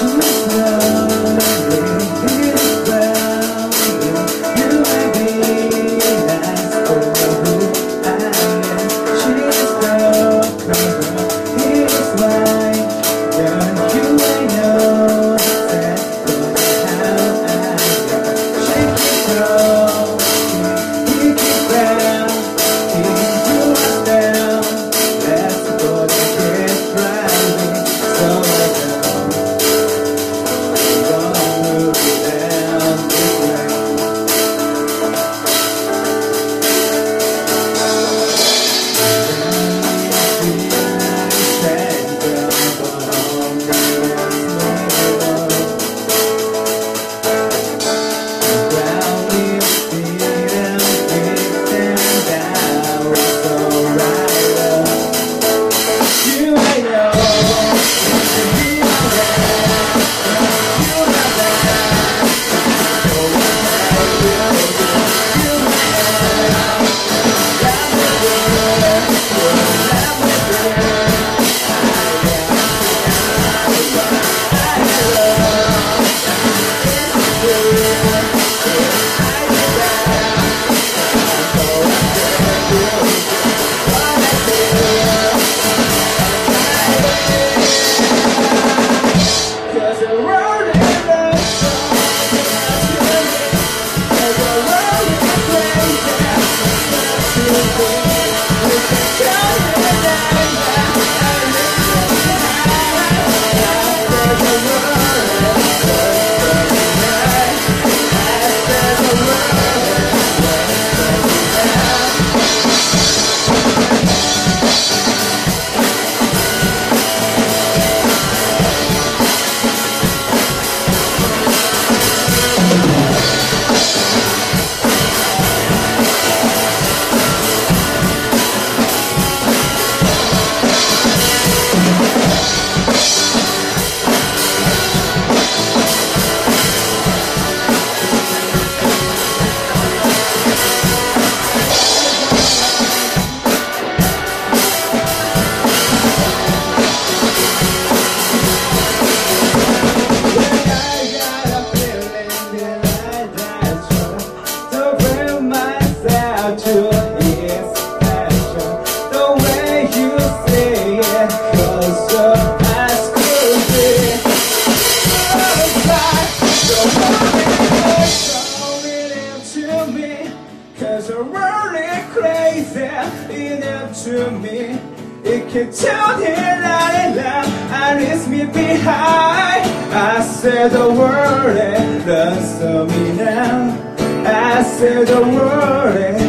Mm-hmm. To me It can tell that I love and leaves me behind I said the word and love me now I said the word